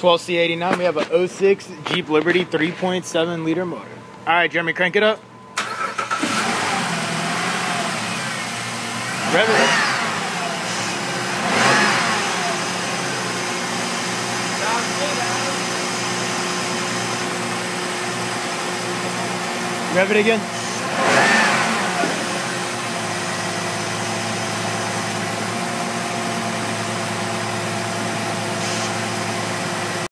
12C89, we have a 06 Jeep Liberty 3.7 liter motor. All right, Jeremy, crank it up. Rev it. Rev it again.